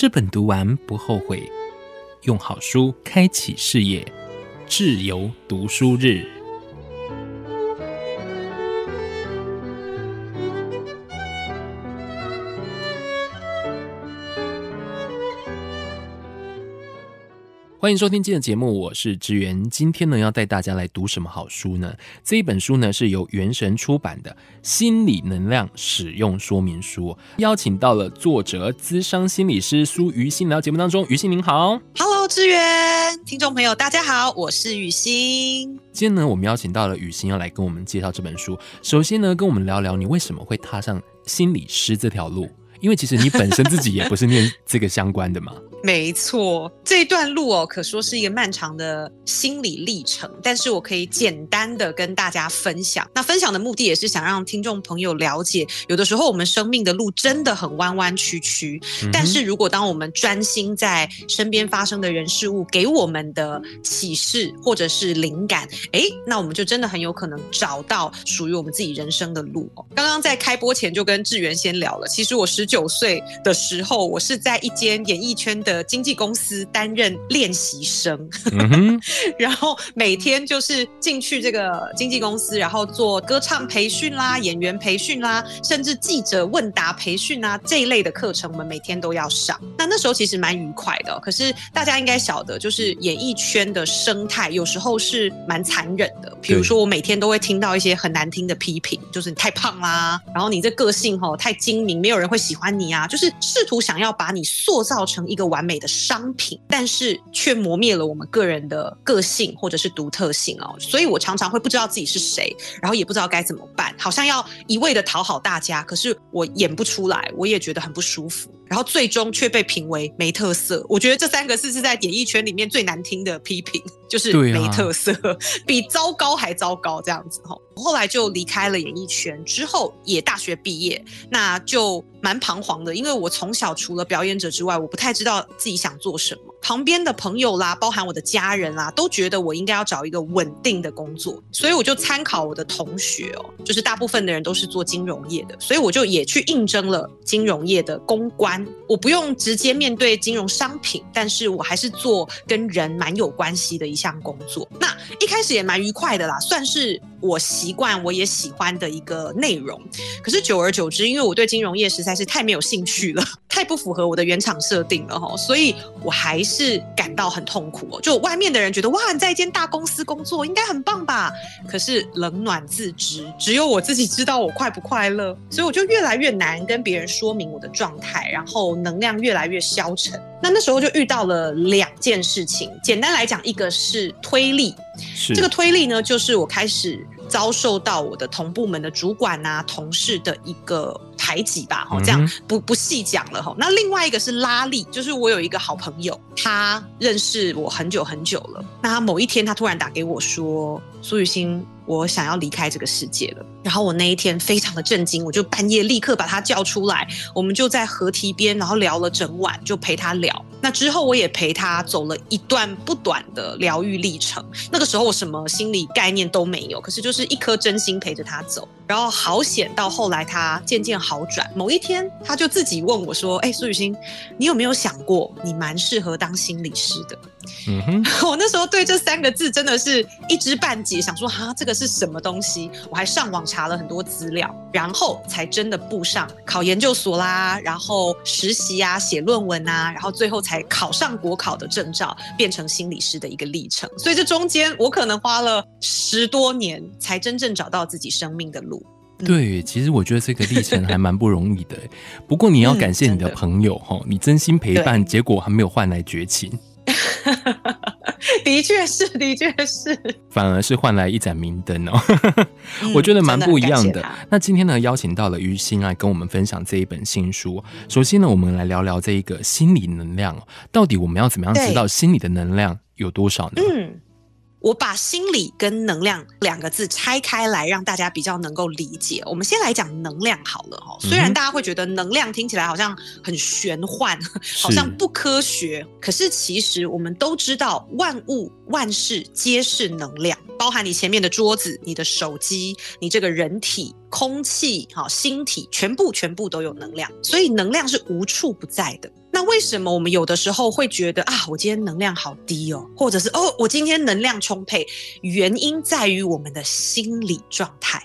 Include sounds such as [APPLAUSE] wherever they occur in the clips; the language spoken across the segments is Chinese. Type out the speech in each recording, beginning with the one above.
这本读完不后悔，用好书开启视野，自由读书日。欢迎收听今天的节目，我是志源。今天呢，要带大家来读什么好书呢？这一本书呢，是由元神出版的《心理能量使用说明书》，邀请到了作者、资商心理师苏于心来到节目当中。于心您好，Hello，志源，听众朋友大家好，我是雨欣。今天呢，我们邀请到了雨欣要来跟我们介绍这本书。首先呢，跟我们聊聊你为什么会踏上心理师这条路。因为其实你本身自己也不是念这个相关的嘛。没错，这段路哦，可说是一个漫长的心理历程。但是我可以简单的跟大家分享。那分享的目的也是想让听众朋友了解，有的时候我们生命的路真的很弯弯曲曲。但是如果当我们专心在身边发生的人事物给我们的启示或者是灵感，哎，那我们就真的很有可能找到属于我们自己人生的路哦。刚刚在开播前就跟志源先聊了，其实我十九岁的时候，我是在一间演艺圈。的经纪公司担任练习生，[LAUGHS] 然后每天就是进去这个经纪公司，然后做歌唱培训啦、演员培训啦，甚至记者问答培训啊这一类的课程，我们每天都要上。那那时候其实蛮愉快的，可是大家应该晓得，就是演艺圈的生态有时候是蛮残忍的。比如说，我每天都会听到一些很难听的批评，就是你太胖啦，然后你这个性吼太精明，没有人会喜欢你啊，就是试图想要把你塑造成一个完。完美的商品，但是却磨灭了我们个人的个性或者是独特性哦，所以我常常会不知道自己是谁，然后也不知道该怎么办，好像要一味的讨好大家，可是我演不出来，我也觉得很不舒服，然后最终却被评为没特色。我觉得这三个字是在演艺圈里面最难听的批评，就是没特色，比糟糕还糟糕这样子哈。后来就离开了演艺圈，之后也大学毕业，那就蛮彷徨的，因为我从小除了表演者之外，我不太知道自己想做什么。旁边的朋友啦，包含我的家人啦，都觉得我应该要找一个稳定的工作，所以我就参考我的同学哦，就是大部分的人都是做金融业的，所以我就也去应征了金融业的公关。我不用直接面对金融商品，但是我还是做跟人蛮有关系的一项工作。那一开始也蛮愉快的啦，算是我习惯我也喜欢的一个内容。可是久而久之，因为我对金融业实在是太没有兴趣了，[LAUGHS] 太不符合我的原厂设定了哈，所以我还。是感到很痛苦哦，就外面的人觉得哇，你在一间大公司工作应该很棒吧？可是冷暖自知，只有我自己知道我快不快乐，所以我就越来越难跟别人说明我的状态，然后能量越来越消沉。那那时候就遇到了两件事情，简单来讲，一个是推力，这个推力呢，就是我开始遭受到我的同部门的主管啊、同事的一个。排挤吧，哈，这样不不细讲了哈。那另外一个是拉力，就是我有一个好朋友，他认识我很久很久了。那他某一天，他突然打给我说：“苏雨欣，我想要离开这个世界了。”然后我那一天非常的震惊，我就半夜立刻把他叫出来，我们就在河堤边，然后聊了整晚，就陪他聊。那之后我也陪他走了一段不短的疗愈历程。那个时候我什么心理概念都没有，可是就是一颗真心陪着他走。然后好险，到后来他渐渐好转。某一天，他就自己问我说：“哎，苏雨欣，你有没有想过，你蛮适合当心理师的？”嗯哼，[LAUGHS] 我那时候对这三个字真的是一知半解，想说哈，这个是什么东西？我还上网查了很多资料，然后才真的步上考研究所啦，然后实习啊，写论文啊，然后最后才考上国考的证照，变成心理师的一个历程。所以这中间我可能花了十多年，才真正找到自己生命的路。对，其实我觉得这个历程还蛮不容易的。[LAUGHS] 不过你要感谢你的朋友哈，你真心陪伴，结果还没有换来绝情。[LAUGHS] 的确是，的确是，反而是换来一盏明灯哦。我觉得蛮不一样的。那今天呢，邀请到了于心来跟我们分享这一本新书。首先呢，我们来聊聊这一个心理能量，到底我们要怎么样知道心理的能量有多少呢？嗯。我把心理跟能量两个字拆开来，让大家比较能够理解。我们先来讲能量好了哈。虽然大家会觉得能量听起来好像很玄幻，好像不科学，可是其实我们都知道，万物万事皆是能量，包含你前面的桌子、你的手机、你这个人体、空气、好星体，全部全部都有能量，所以能量是无处不在的。那为什么我们有的时候会觉得啊，我今天能量好低哦，或者是哦，我今天能量充沛？原因在于我们的心理状态。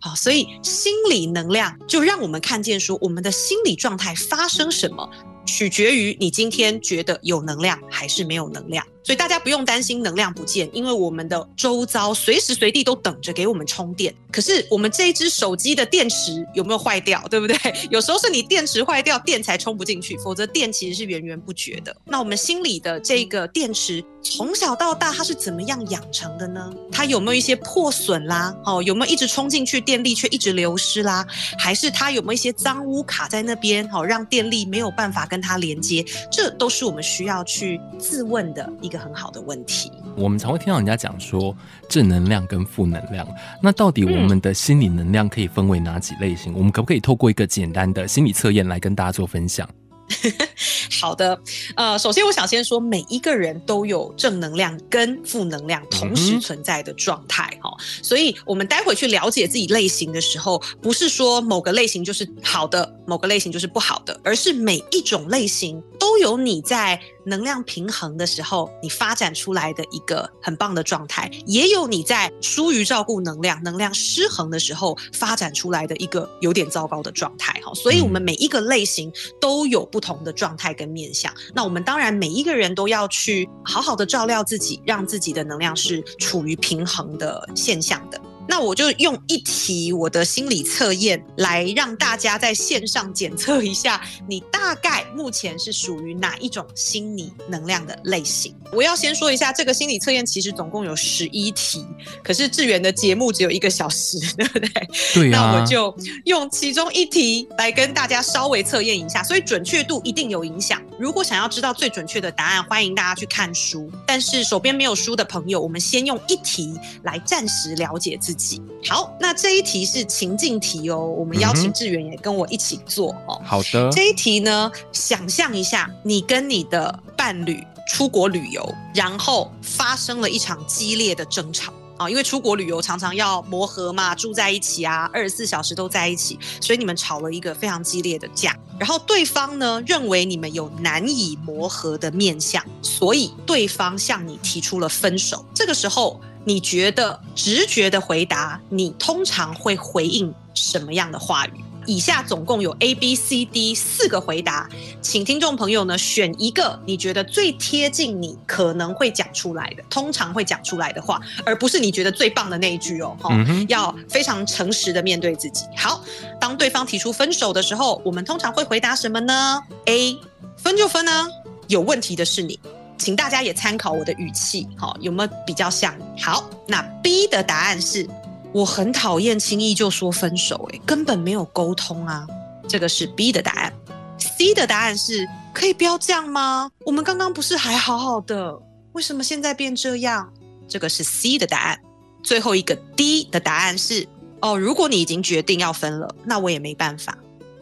好，所以心理能量就让我们看见说，我们的心理状态发生什么，取决于你今天觉得有能量还是没有能量。所以大家不用担心能量不见，因为我们的周遭随时随地都等着给我们充电。可是我们这一只手机的电池有没有坏掉，对不对？[LAUGHS] 有时候是你电池坏掉，电才充不进去，否则电其实是源源不绝的。那我们心里的这个电池，从小到大它是怎么样养成的呢？它有没有一些破损啦？哦，有没有一直充进去电力却一直流失啦？还是它有没有一些脏污卡在那边？哦，让电力没有办法跟它连接？这都是我们需要去自问的一个很好的问题。我们常会听到人家讲说正能量跟负能量，那到底我们的心理能量可以分为哪几类型？我们可不可以透过一个简单的心理测验来跟大家做分享？[LAUGHS] 好的，呃，首先我想先说，每一个人都有正能量跟负能量同时存在的状态，哈，所以我们待会去了解自己类型的时候，不是说某个类型就是好的，某个类型就是不好的，而是每一种类型都有你在能量平衡的时候，你发展出来的一个很棒的状态，也有你在疏于照顾能量、能量失衡的时候发展出来的一个有点糟糕的状态，哈，所以我们每一个类型都有不不同的状态跟面相。那我们当然每一个人都要去好好的照料自己，让自己的能量是处于平衡的现象的。那我就用一题我的心理测验来让大家在线上检测一下，你大概目前是属于哪一种心理能量的类型。我要先说一下，这个心理测验其实总共有十一题，可是志远的节目只有一个小时，[LAUGHS] 对不对？对那我就用其中一题来跟大家稍微测验一下，所以准确度一定有影响。如果想要知道最准确的答案，欢迎大家去看书。但是手边没有书的朋友，我们先用一题来暂时了解自己。好，那这一题是情境题哦，我们邀请志远也跟我一起做哦。好的，这一题呢，想象一下，你跟你的伴侣出国旅游，然后发生了一场激烈的争吵啊，因为出国旅游常常要磨合嘛，住在一起啊，二十四小时都在一起，所以你们吵了一个非常激烈的架，然后对方呢认为你们有难以磨合的面相，所以对方向你提出了分手。这个时候。你觉得直觉的回答，你通常会回应什么样的话语？以下总共有 A、B、C、D 四个回答，请听众朋友呢选一个你觉得最贴近你可能会讲出来的，通常会讲出来的话，而不是你觉得最棒的那一句哦。哈，要非常诚实的面对自己。好，当对方提出分手的时候，我们通常会回答什么呢？A 分就分呢，有问题的是你。请大家也参考我的语气，好，有没有比较像？好，那 B 的答案是，我很讨厌轻易就说分手，哎，根本没有沟通啊，这个是 B 的答案。C 的答案是，可以不要这样吗？我们刚刚不是还好好的，为什么现在变这样？这个是 C 的答案。最后一个 D 的答案是，哦，如果你已经决定要分了，那我也没办法。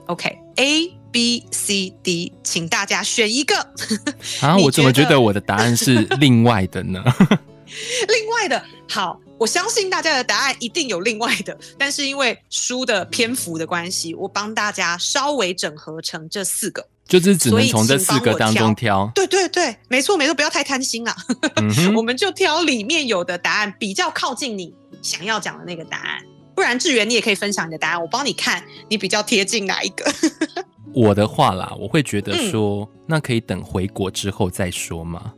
OK，A。B、C、D，请大家选一个。啊，[LAUGHS] 我怎么觉得我的答案是另外的呢？[LAUGHS] 另外的，好，我相信大家的答案一定有另外的，但是因为书的篇幅的关系，我帮大家稍微整合成这四个，就是只能从这四个当中挑。对对对，没错没错，不要太贪心啊，[LAUGHS] 我们就挑里面有的答案比较靠近你想要讲的那个答案，不然志源你也可以分享你的答案，我帮你看你比较贴近哪一个。我的话啦，我会觉得说，那可以等回国之后再说吗？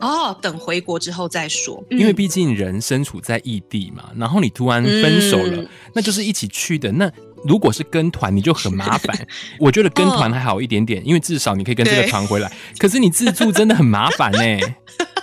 哦，等回国之后再说，因为毕竟人身处在异地嘛，然后你突然分手了，那就是一起去的。那如果是跟团，你就很麻烦。[LAUGHS] 我觉得跟团还好一点点，因为至少你可以跟这个团回来。可是你自助真的很麻烦呢。[LAUGHS] [LAUGHS]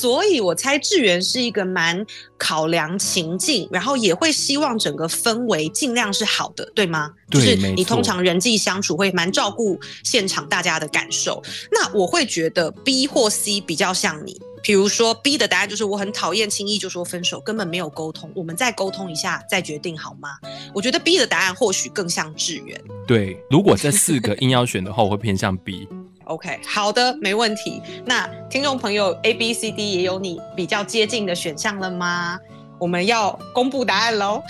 所以，我猜志源是一个蛮考量情境，然后也会希望整个氛围尽量是好的，对吗？对，你通常人际相处会蛮照顾现场大家的感受。那我会觉得 B 或 C 比较像你，比如说 B 的答案就是我很讨厌轻易就说分手，根本没有沟通，我们再沟通一下再决定好吗？我觉得 B 的答案或许更像志源。对，如果这四个硬要选的话，我会偏向 B。OK，好的，没问题。那听众朋友 A、B、C、D 也有你比较接近的选项了吗？我们要公布答案喽。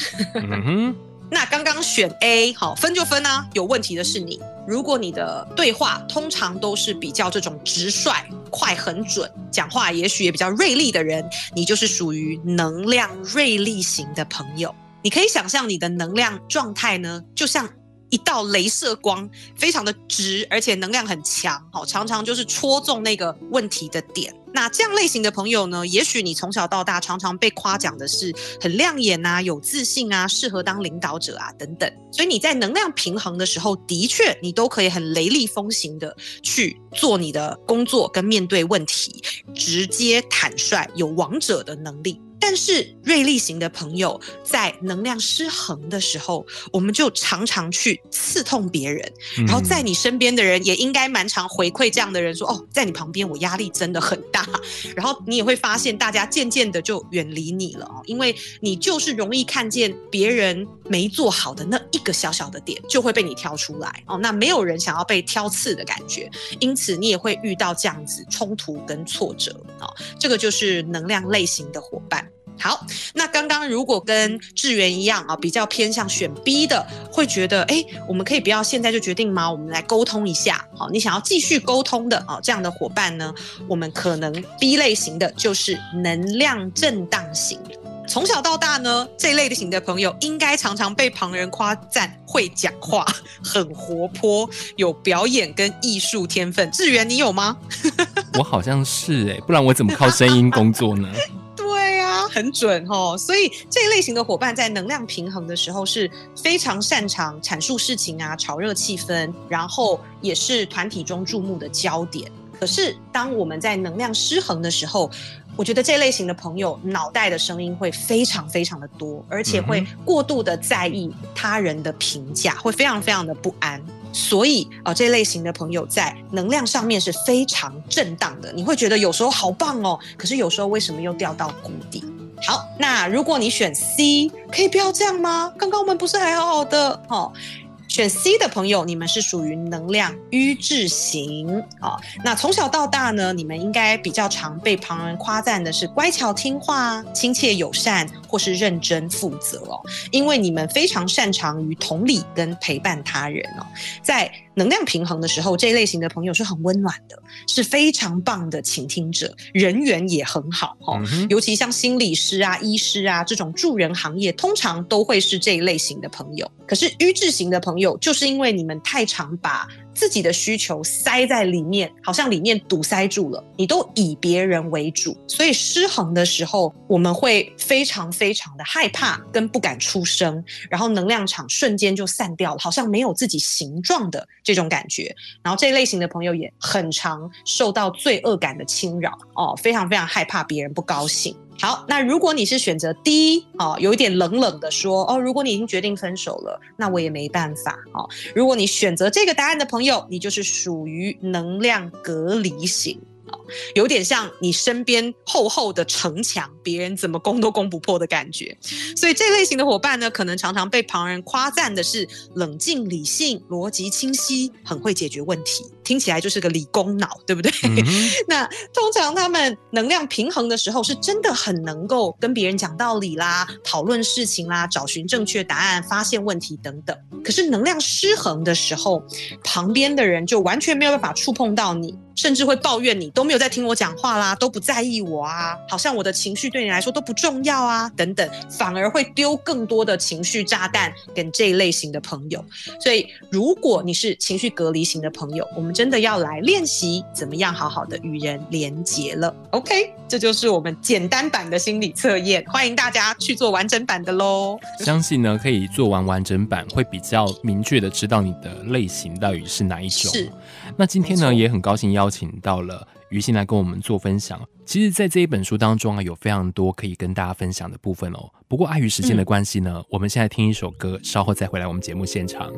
[LAUGHS] 那刚刚选 A，好分就分啊，有问题的是你。如果你的对话通常都是比较这种直率、快、很准，讲话也许也比较锐利的人，你就是属于能量锐利型的朋友。你可以想象你的能量状态呢，就像。一道镭射光，非常的直，而且能量很强，好，常常就是戳中那个问题的点。那这样类型的朋友呢，也许你从小到大常常被夸奖的是很亮眼啊，有自信啊，适合当领导者啊等等。所以你在能量平衡的时候，的确你都可以很雷厉风行的去做你的工作跟面对问题，直接坦率，有王者的能力。但是锐利型的朋友在能量失衡的时候，我们就常常去刺痛别人，然后在你身边的人也应该蛮常回馈这样的人说：“哦，在你旁边我压力真的很大。[LAUGHS] ”然后你也会发现大家渐渐的就远离你了哦，因为你就是容易看见别人没做好的那一个小小的点，就会被你挑出来哦。那没有人想要被挑刺的感觉，因此你也会遇到这样子冲突跟挫折哦。这个就是能量类型的伙伴。好，那刚刚如果跟志源一样啊，比较偏向选 B 的，会觉得哎，我们可以不要现在就决定吗？我们来沟通一下。好，你想要继续沟通的啊，这样的伙伴呢，我们可能 B 类型的就是能量震荡型。从小到大呢，这类型的朋友应该常常被旁人夸赞会讲话，[LAUGHS] 很活泼，有表演跟艺术天分。志源，你有吗？[LAUGHS] 我好像是哎，不然我怎么靠声音工作呢？很准哦，所以这一类型的伙伴在能量平衡的时候是非常擅长阐述事情啊，炒热气氛，然后也是团体中注目的焦点。可是当我们在能量失衡的时候，我觉得这类型的朋友脑袋的声音会非常非常的多，而且会过度的在意他人的评价，会非常非常的不安。所以啊，这类型的朋友在能量上面是非常震荡的，你会觉得有时候好棒哦，可是有时候为什么又掉到谷底？好，那如果你选 C，可以不要这样吗？刚刚我们不是还好好的？哦，选 C 的朋友，你们是属于能量瘀滞型啊。那从小到大呢，你们应该比较常被旁人夸赞的是乖巧听话、亲切友善，或是认真负责哦。因为你们非常擅长于同理跟陪伴他人哦，在。能量平衡的时候，这一类型的朋友是很温暖的，是非常棒的倾听者，人缘也很好哈。尤其像心理师啊、医师啊这种助人行业，通常都会是这一类型的朋友。可是瘀滞型的朋友，就是因为你们太常把自己的需求塞在里面，好像里面堵塞住了，你都以别人为主，所以失衡的时候，我们会非常非常的害怕，跟不敢出声，然后能量场瞬间就散掉了，好像没有自己形状的。这种感觉，然后这类型的朋友也很常受到罪恶感的侵扰哦，非常非常害怕别人不高兴。好，那如果你是选择 D 哦，有一点冷冷的说哦，如果你已经决定分手了，那我也没办法哦。如果你选择这个答案的朋友，你就是属于能量隔离型。有点像你身边厚厚的城墙，别人怎么攻都攻不破的感觉。所以这类型的伙伴呢，可能常常被旁人夸赞的是冷静、理性、逻辑清晰，很会解决问题。听起来就是个理工脑，对不对？[LAUGHS] 那通常他们能量平衡的时候，是真的很能够跟别人讲道理啦，讨论事情啦，找寻正确答案，发现问题等等。可是能量失衡的时候，旁边的人就完全没有办法触碰到你。甚至会抱怨你都没有在听我讲话啦，都不在意我啊，好像我的情绪对你来说都不重要啊，等等，反而会丢更多的情绪炸弹给这一类型的朋友。所以，如果你是情绪隔离型的朋友，我们真的要来练习怎么样好好的与人连结了。OK，这就是我们简单版的心理测验，欢迎大家去做完整版的喽。相信呢，可以做完完整版，会比较明确的知道你的类型到底是哪一种。是。那今天呢，也很高兴邀请到了于心来跟我们做分享。其实，在这一本书当中啊，有非常多可以跟大家分享的部分哦。不过，碍于时间的关系呢，我们现在听一首歌，稍后再回来我们节目现场。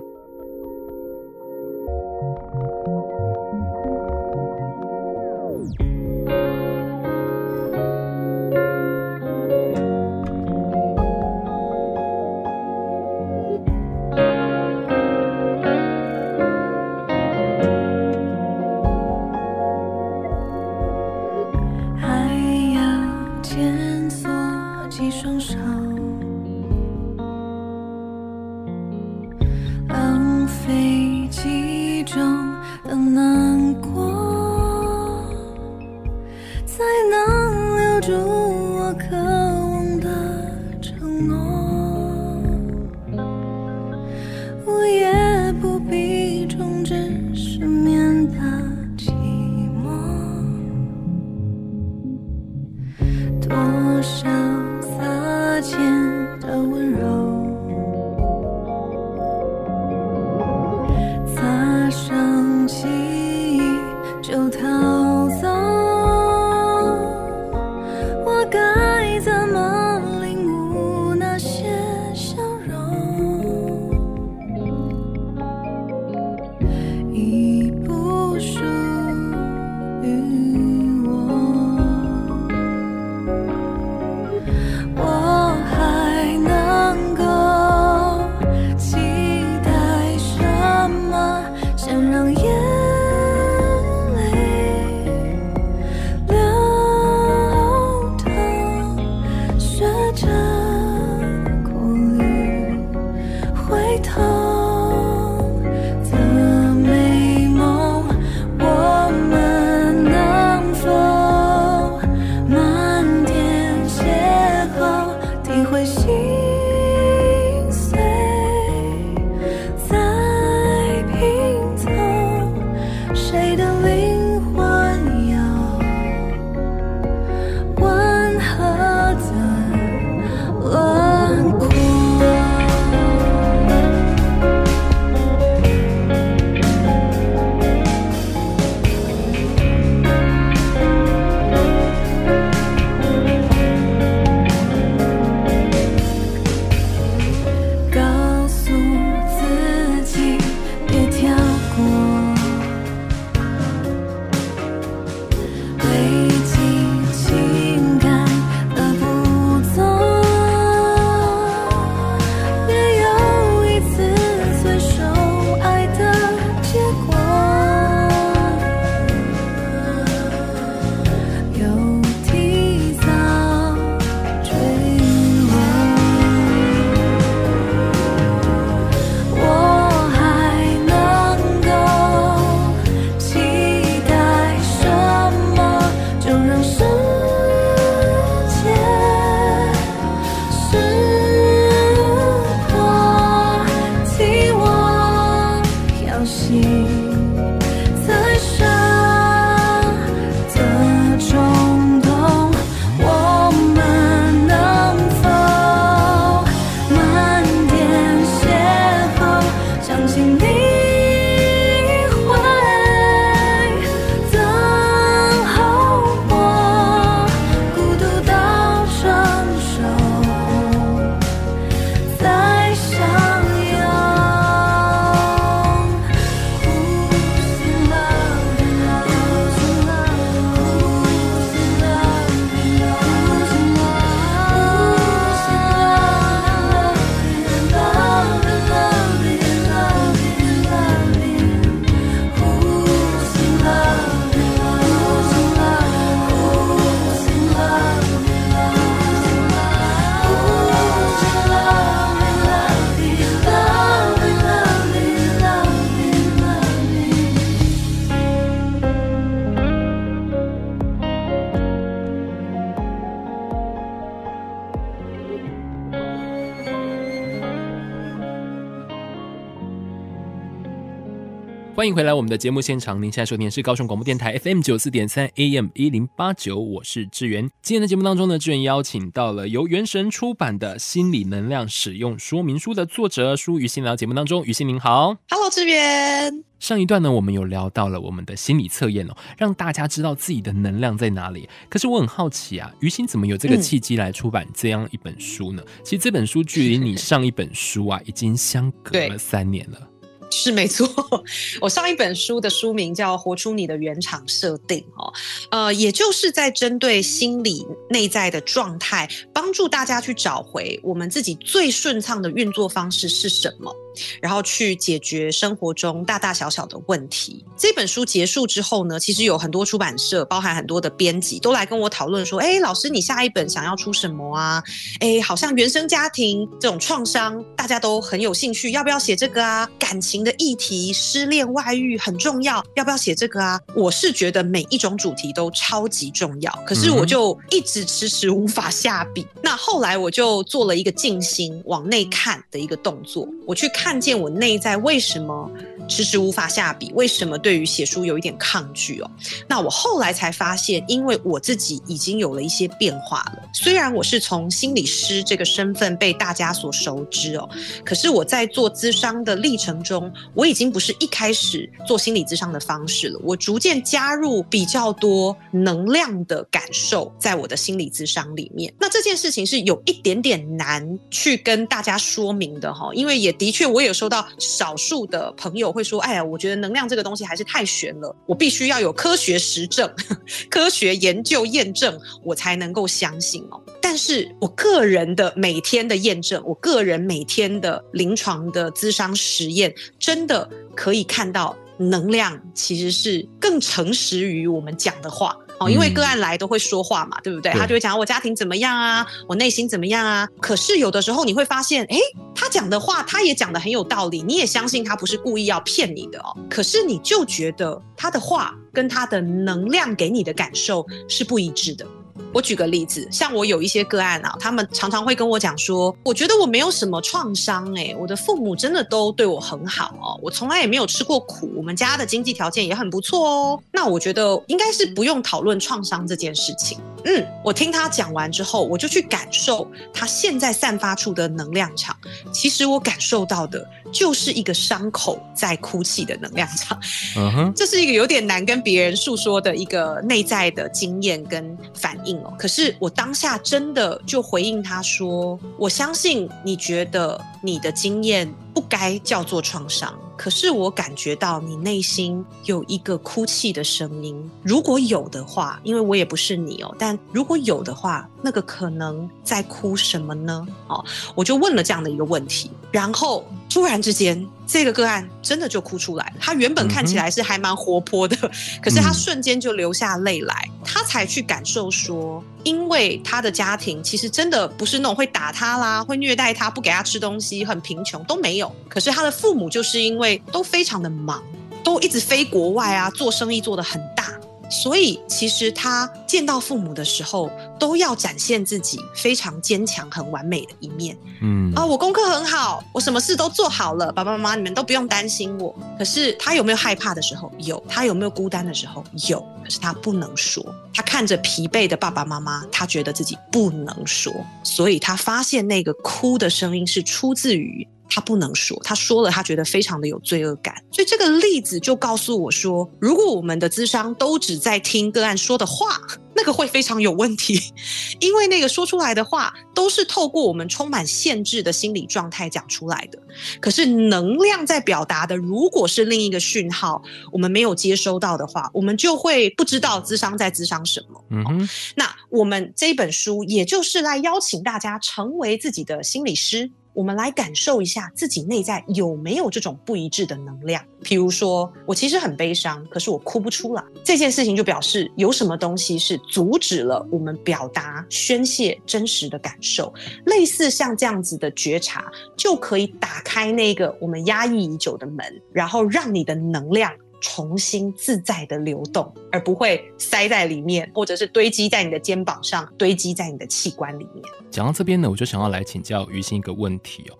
欢迎回来我们的节目现场，您现在收听的是高雄广播电台 FM 九四点三 AM 一零八九，我是志源。今天的节目当中呢，志源邀请到了由原神出版的《心理能量使用说明书》的作者舒雨欣来到节目当中。雨欣您好，Hello，志源。上一段呢，我们有聊到了我们的心理测验哦，让大家知道自己的能量在哪里。可是我很好奇啊，于心怎么有这个契机来出版这样一本书呢？其实这本书距离你 [LAUGHS] 上一本书啊，已经相隔了三年了。是没错，[LAUGHS] 我上一本书的书名叫《活出你的原厂设定》哦，呃，也就是在针对心理内在的状态，帮助大家去找回我们自己最顺畅的运作方式是什么。然后去解决生活中大大小小的问题。这本书结束之后呢，其实有很多出版社，包含很多的编辑，都来跟我讨论说：“哎，老师，你下一本想要出什么啊？哎，好像原生家庭这种创伤，大家都很有兴趣，要不要写这个啊？感情的议题，失恋、外遇很重要，要不要写这个啊？”我是觉得每一种主题都超级重要，可是我就一直迟迟无法下笔。那后来我就做了一个静心往内看的一个动作，我去看看见我内在为什么迟迟无法下笔，为什么对于写书有一点抗拒哦。那我后来才发现，因为我自己已经有了一些变化了。虽然我是从心理师这个身份被大家所熟知哦，可是我在做咨商的历程中，我已经不是一开始做心理咨商的方式了。我逐渐加入比较多能量的感受在我的心理咨商里面。那这件事情是有一点点难去跟大家说明的哈，因为也的确我有收到少数的朋友会会说，哎呀，我觉得能量这个东西还是太玄了，我必须要有科学实证、[LAUGHS] 科学研究验证，我才能够相信哦。但是我个人的每天的验证，我个人每天的临床的咨商实验，真的可以看到能量其实是更诚实于我们讲的话。哦，因为个案来都会说话嘛，对不对？他就会讲我家庭怎么样啊，我内心怎么样啊。可是有的时候你会发现，哎，他讲的话他也讲的很有道理，你也相信他不是故意要骗你的哦。可是你就觉得他的话跟他的能量给你的感受是不一致的。我举个例子，像我有一些个案啊，他们常常会跟我讲说，我觉得我没有什么创伤，哎，我的父母真的都对我很好哦，我从来也没有吃过苦，我们家的经济条件也很不错哦。那我觉得应该是不用讨论创伤这件事情。嗯，我听他讲完之后，我就去感受他现在散发出的能量场。其实我感受到的就是一个伤口在哭泣的能量场。嗯哼，[LAUGHS] 这是一个有点难跟别人诉说的一个内在的经验跟反应哦。可是我当下真的就回应他说：“我相信你觉得你的经验不该叫做创伤，可是我感觉到你内心有一个哭泣的声音。如果有的话，因为我也不是你哦，但如果有的话，那个可能在哭什么呢？哦，我就问了这样的一个问题，然后突然之间。”这个个案真的就哭出来，他原本看起来是还蛮活泼的，[LAUGHS] 可是他瞬间就流下泪来，他才去感受说，因为他的家庭其实真的不是那种会打他啦，会虐待他，不给他吃东西，很贫穷都没有，可是他的父母就是因为都非常的忙，都一直飞国外啊，做生意做得很大。所以，其实他见到父母的时候，都要展现自己非常坚强、很完美的一面。嗯啊，我功课很好，我什么事都做好了，爸爸妈妈你们都不用担心我。可是他有没有害怕的时候？有。他有没有孤单的时候？有。可是他不能说。他看着疲惫的爸爸妈妈，他觉得自己不能说。所以他发现那个哭的声音是出自于。他不能说，他说了，他觉得非常的有罪恶感。所以这个例子就告诉我说，如果我们的智商都只在听个案说的话，那个会非常有问题，[LAUGHS] 因为那个说出来的话都是透过我们充满限制的心理状态讲出来的。可是能量在表达的，如果是另一个讯号，我们没有接收到的话，我们就会不知道智商在智商什么。嗯那我们这本书也就是来邀请大家成为自己的心理师。我们来感受一下自己内在有没有这种不一致的能量。譬如说，我其实很悲伤，可是我哭不出来。这件事情就表示有什么东西是阻止了我们表达、宣泄真实的感受。类似像这样子的觉察，就可以打开那个我们压抑已久的门，然后让你的能量。重新自在的流动，而不会塞在里面，或者是堆积在你的肩膀上，堆积在你的器官里面。讲到这边呢，我就想要来请教于心一个问题哦，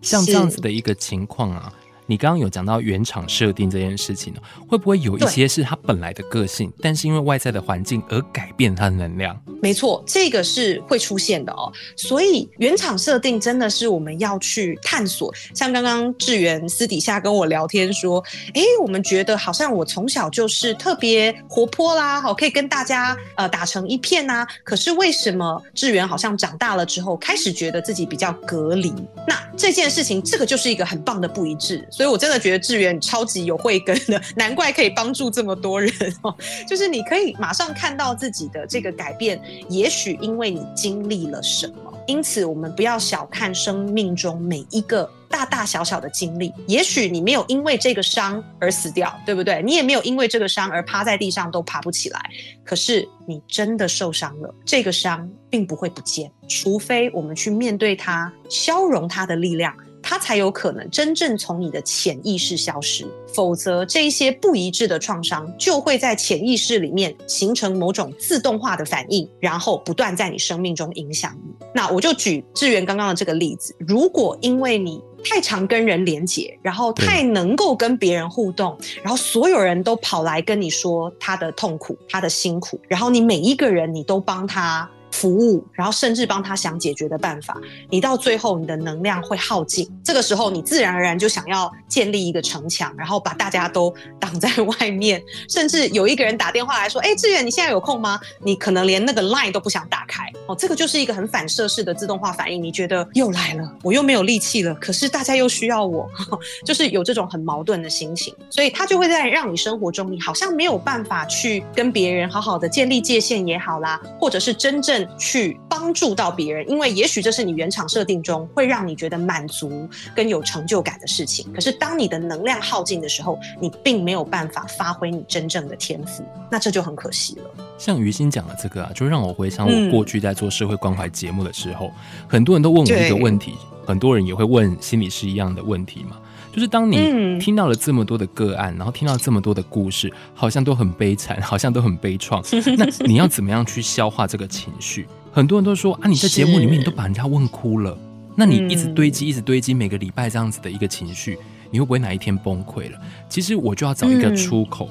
像这样子的一个情况啊。你刚刚有讲到原厂设定这件事情呢，会不会有一些是他本来的个性，但是因为外在的环境而改变他的能量？没错，这个是会出现的哦。所以原厂设定真的是我们要去探索。像刚刚志源私底下跟我聊天说，哎，我们觉得好像我从小就是特别活泼啦，好可以跟大家呃打成一片呐。可是为什么志源好像长大了之后开始觉得自己比较隔离？那这件事情，这个就是一个很棒的不一致。所以，我真的觉得志远超级有慧根的，难怪可以帮助这么多人哦。就是你可以马上看到自己的这个改变，也许因为你经历了什么。因此，我们不要小看生命中每一个。大大小小的经历。也许你没有因为这个伤而死掉，对不对？你也没有因为这个伤而趴在地上都爬不起来。可是你真的受伤了，这个伤并不会不见，除非我们去面对它，消融它的力量。它才有可能真正从你的潜意识消失，否则这一些不一致的创伤就会在潜意识里面形成某种自动化的反应，然后不断在你生命中影响你。那我就举志源刚刚的这个例子，如果因为你太常跟人连接，然后太能够跟别人互动，然后所有人都跑来跟你说他的痛苦、他的辛苦，然后你每一个人你都帮他。服务，然后甚至帮他想解决的办法，你到最后你的能量会耗尽，这个时候你自然而然就想要建立一个城墙，然后把大家都挡在外面，甚至有一个人打电话来说：“哎，志远，你现在有空吗？”你可能连那个 line 都不想打开哦，这个就是一个很反射式的自动化反应。你觉得又来了，我又没有力气了，可是大家又需要我，[LAUGHS] 就是有这种很矛盾的心情，所以他就会在让你生活中，你好像没有办法去跟别人好好的建立界限也好啦，或者是真正。去帮助到别人，因为也许这是你原厂设定中会让你觉得满足跟有成就感的事情。可是当你的能量耗尽的时候，你并没有办法发挥你真正的天赋，那这就很可惜了。像于心讲的这个啊，就让我回想我过去在做社会关怀节目的时候，很多人都问我一个问题，很多人也会问心理师一样的问题嘛。就是当你听到了这么多的个案，然后听到这么多的故事，好像都很悲惨，好像都很悲怆。[LAUGHS] 那你要怎么样去消化这个情绪？很多人都说啊，你在节目里面你都把人家问哭了，那你一直堆积，一直堆积，每个礼拜这样子的一个情绪，你会不会哪一天崩溃了？其实我就要找一个出口。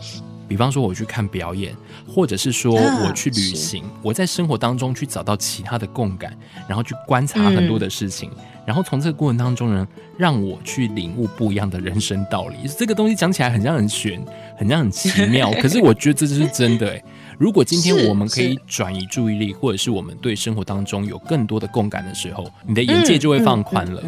比方说我去看表演，或者是说我去旅行，我在生活当中去找到其他的共感，然后去观察很多的事情，然后从这个过程当中呢，让我去领悟不一样的人生道理。这个东西讲起来很像很玄，很像很奇妙，[LAUGHS] 可是我觉得这就是真的。如果今天我们可以转移注意力，或者是我们对生活当中有更多的共感的时候，你的眼界就会放宽了。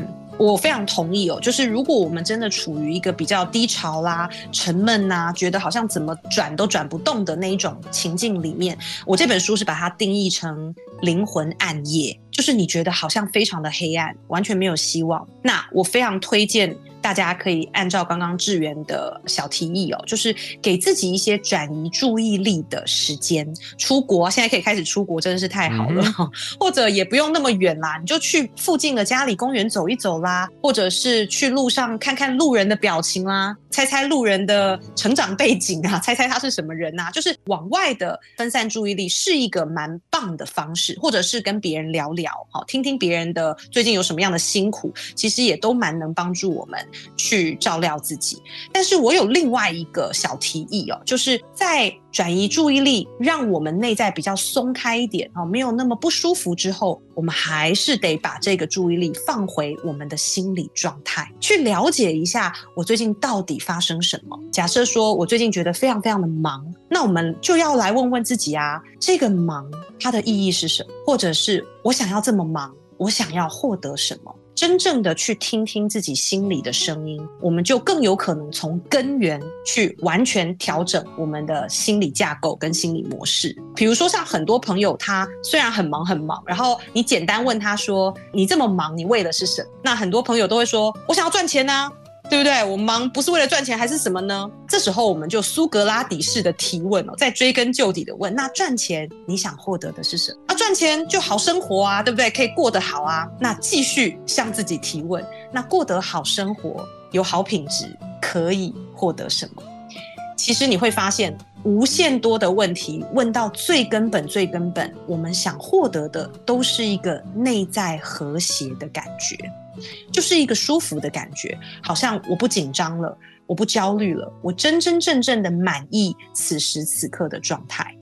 我非常同意哦，就是如果我们真的处于一个比较低潮啦、沉闷呐，觉得好像怎么转都转不动的那一种情境里面，我这本书是把它定义成灵魂暗夜，就是你觉得好像非常的黑暗，完全没有希望。那我非常推荐。大家可以按照刚刚志源的小提议哦，就是给自己一些转移注意力的时间。出国现在可以开始出国，真的是太好了。[LAUGHS] 或者也不用那么远啦，你就去附近的家里公园走一走啦，或者是去路上看看路人的表情啦，猜猜路人的成长背景啊，[LAUGHS] 猜猜他是什么人啊？就是往外的分散注意力是一个蛮棒的方式，或者是跟别人聊聊，好听听别人的最近有什么样的辛苦，其实也都蛮能帮助我们。去照料自己，但是我有另外一个小提议哦，就是在转移注意力，让我们内在比较松开一点哦，没有那么不舒服之后，我们还是得把这个注意力放回我们的心理状态，去了解一下我最近到底发生什么。假设说我最近觉得非常非常的忙，那我们就要来问问自己啊，这个忙它的意义是什么？或者是我想要这么忙，我想要获得什么？真正的去听听自己心里的声音，我们就更有可能从根源去完全调整我们的心理架构跟心理模式。比如说，像很多朋友，他虽然很忙很忙，然后你简单问他说：“你这么忙，你为的是什么？”那很多朋友都会说：“我想要赚钱呐。”对不对？我忙不是为了赚钱，还是什么呢？这时候我们就苏格拉底式的提问哦，在追根究底的问：那赚钱你想获得的是什么？啊，赚钱就好生活啊，对不对？可以过得好啊。那继续向自己提问：那过得好生活，有好品质，可以获得什么？其实你会发现，无限多的问题问到最根本、最根本，我们想获得的都是一个内在和谐的感觉。就是一个舒服的感觉，好像我不紧张了，我不焦虑了，我真真正正的满意此时此刻的状态。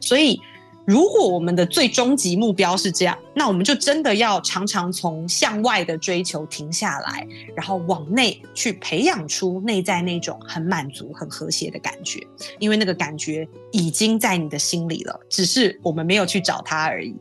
所以，如果我们的最终极目标是这样，那我们就真的要常常从向外的追求停下来，然后往内去培养出内在那种很满足、很和谐的感觉，因为那个感觉已经在你的心里了，只是我们没有去找它而已。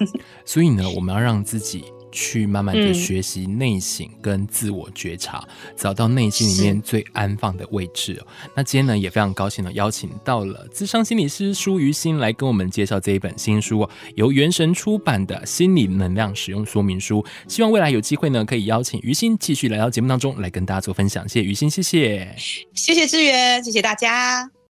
[LAUGHS] 所以呢，我们要让自己。去慢慢的嗯学习内省跟自我觉察，找到内心里面最安放的位置哦。那今天呢，也非常高兴的邀请到了资商心理师舒于心来跟我们介绍这一本新书哦，由原神出版的《心理能量使用说明书》。希望未来有机会呢，可以邀请于心继续来到节目当中来跟大家做分享。谢谢于心，谢谢。谢谢志源，谢谢大家。